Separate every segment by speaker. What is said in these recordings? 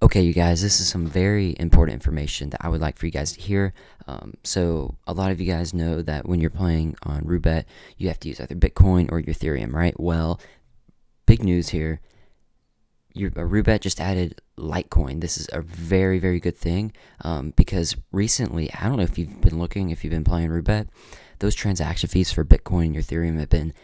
Speaker 1: Okay, you guys, this is some very important information that I would like for you guys to hear. Um, so, a lot of you guys know that when you're playing on Roobet, you have to use either Bitcoin or Ethereum, right? Well, big news here. Your uh, Roobet just added Litecoin. This is a very, very good thing um, because recently, I don't know if you've been looking, if you've been playing Roobet, those transaction fees for Bitcoin and Ethereum have been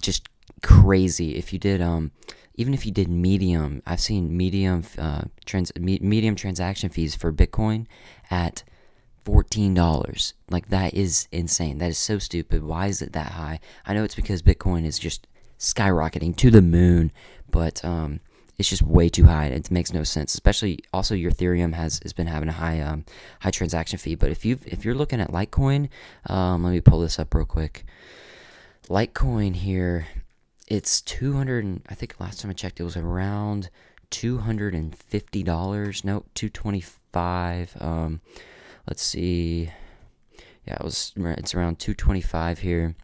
Speaker 1: just crazy. If you did, um, even if you did medium, I've seen medium uh, trans me medium transaction fees for Bitcoin at fourteen dollars. Like that is insane. That is so stupid. Why is it that high? I know it's because Bitcoin is just skyrocketing to the moon, but um, it's just way too high. It makes no sense. Especially also your Ethereum has has been having a high um, high transaction fee. But if you if you're looking at Litecoin, um, let me pull this up real quick. Litecoin here it's 200 I think last time I checked it was around $250 nope 225 um let's see. Yeah it was it's around 225 here.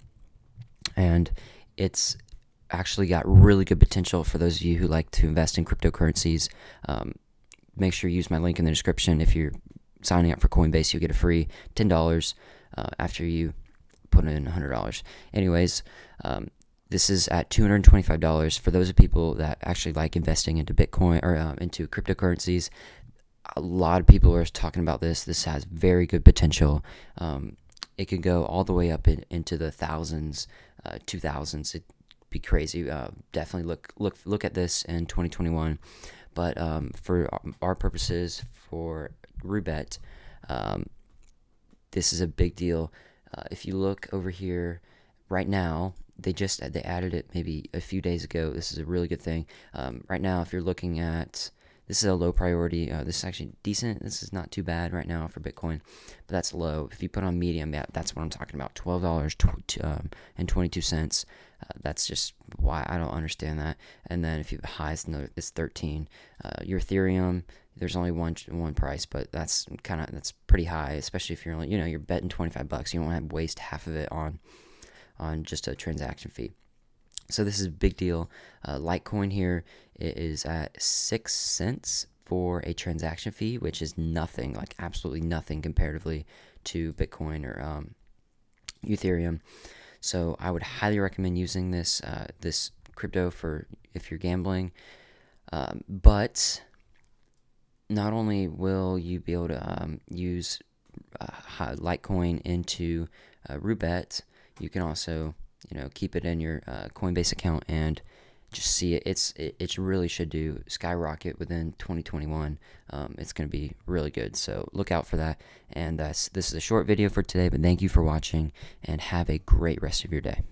Speaker 1: And it's actually got really good potential for those of you who like to invest in cryptocurrencies. Um, make sure you use my link in the description. If you're signing up for coinbase you'll get a free $10 uh, after you put in $100 anyways um, this is at $225 for those of people that actually like investing into Bitcoin or um, into cryptocurrencies. A lot of people are talking about this. This has very good potential. Um, it could go all the way up in, into the thousands, uh, two thousands. It'd be crazy. Uh, definitely look look look at this in 2021. But um, for our purposes, for Roobet, um, this is a big deal. Uh, if you look over here right now, they just they added it maybe a few days ago. This is a really good thing. Um, right now, if you're looking at this is a low priority. Uh, this is actually decent. This is not too bad right now for Bitcoin, but that's low. If you put on medium, yeah, that's what I'm talking about. Twelve dollars um, and twenty two cents. Uh, that's just why I don't understand that. And then if you have highest note is thirteen. Uh, your Ethereum, there's only one one price, but that's kind of that's pretty high, especially if you're only you know you're betting twenty five bucks. You don't want to waste half of it on on just a transaction fee. So this is a big deal. Uh, Litecoin here is at six cents for a transaction fee, which is nothing, like absolutely nothing comparatively to Bitcoin or um, Ethereum. So I would highly recommend using this uh, this crypto for if you're gambling. Um, but not only will you be able to um, use uh, Litecoin into uh, Roobet, you can also, you know, keep it in your uh, Coinbase account and just see it. It's it, it really should do skyrocket within 2021. Um, it's going to be really good. So look out for that. And that's this is a short video for today, but thank you for watching and have a great rest of your day.